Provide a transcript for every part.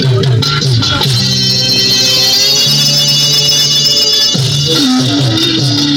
Thank you.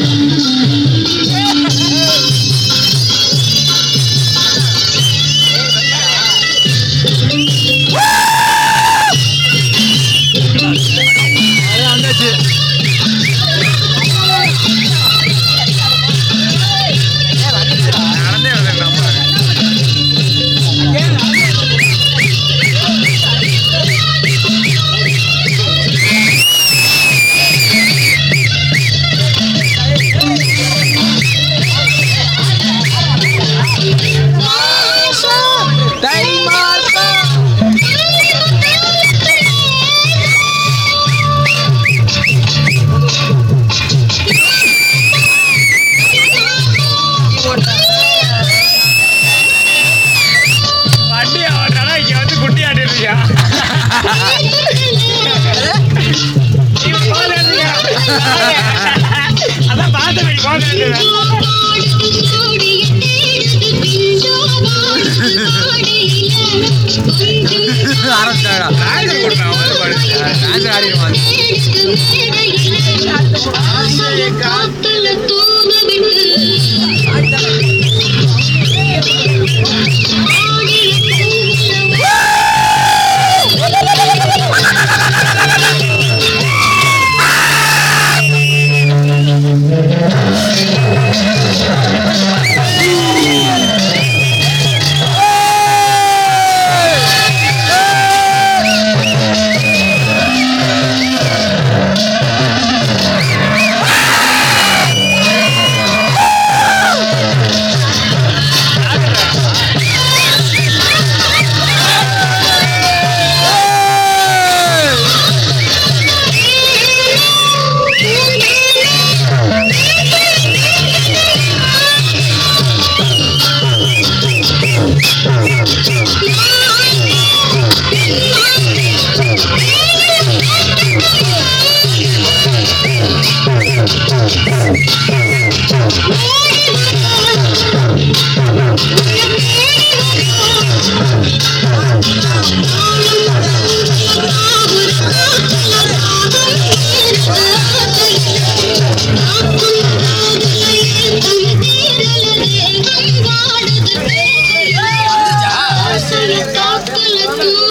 ராஜா ஆடிடுவாங்க காத்துல தூங்க Oh.